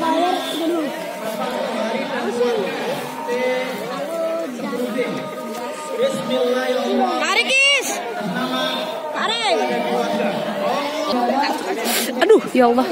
Bayar dulu. Tarik, Kis. Tarik. Aduh, ya Allah.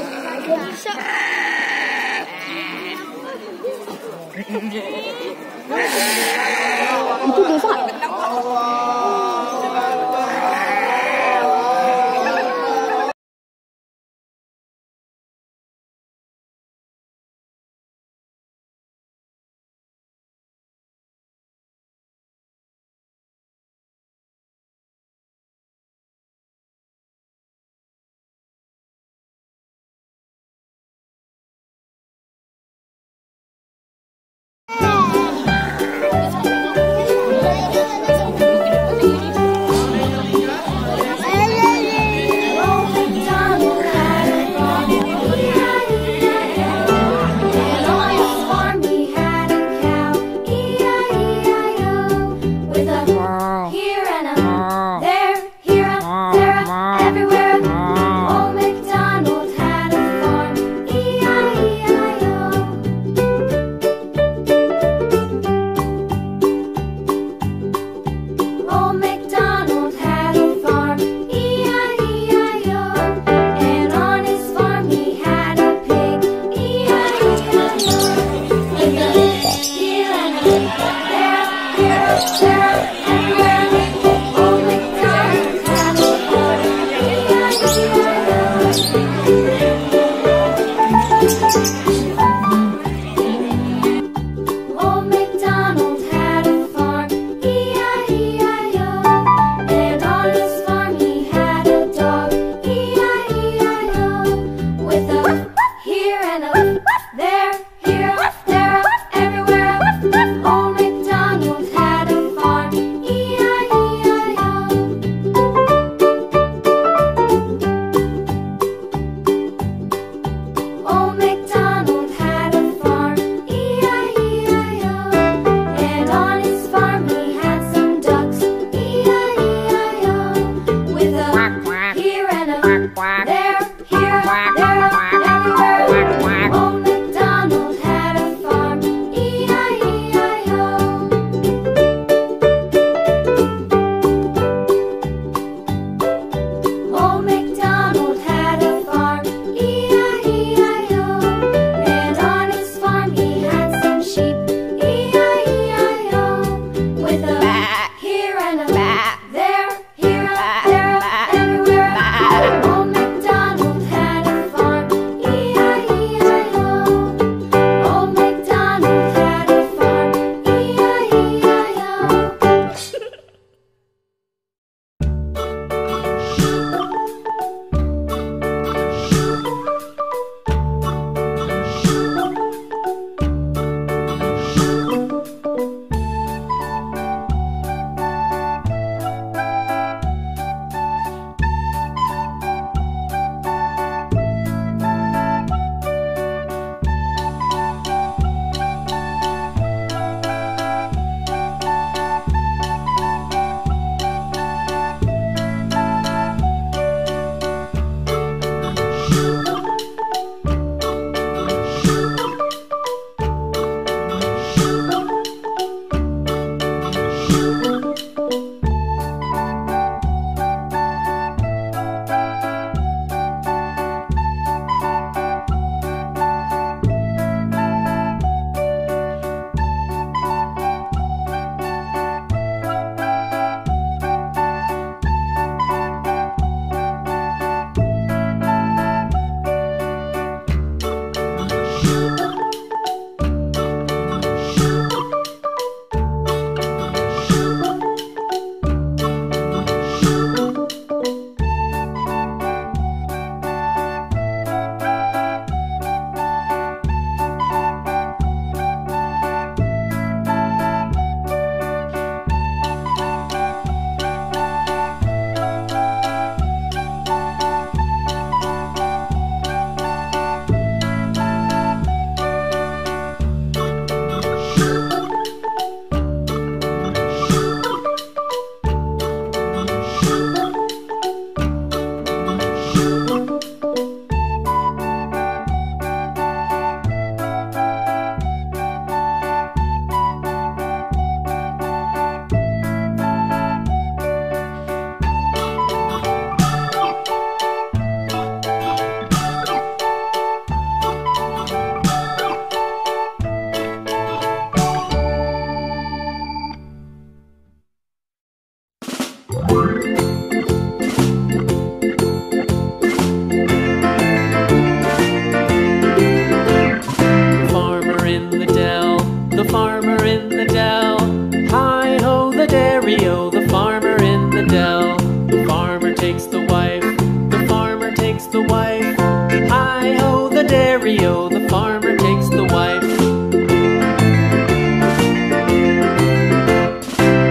scenario, the farmer takes the wife.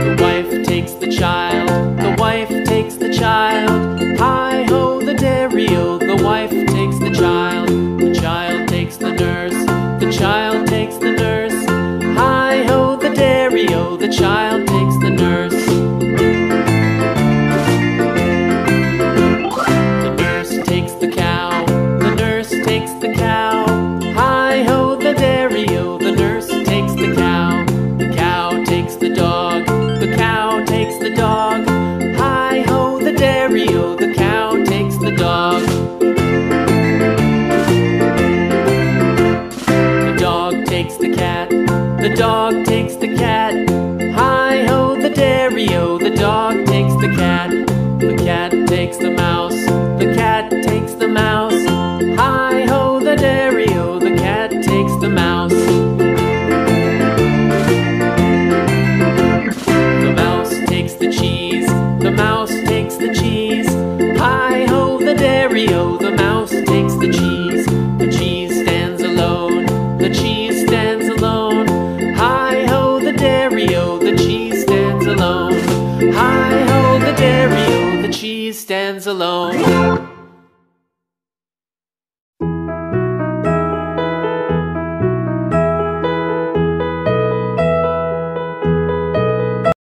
The wife takes the child, the wife takes the child. Hi ho, the dairy the wife takes the mouse, the cat takes the mouse. Hi ho, the dairy-o, oh, the cat takes the mouse. The mouse takes the cheese, the mouse takes the cheese. Hi ho, the dairy-o, oh, the mouse takes the cheese. The cheese stands alone, the cheese stands alone. Hi ho, the dairy-o, oh, the cheese stands alone. Hi cheese stands alone.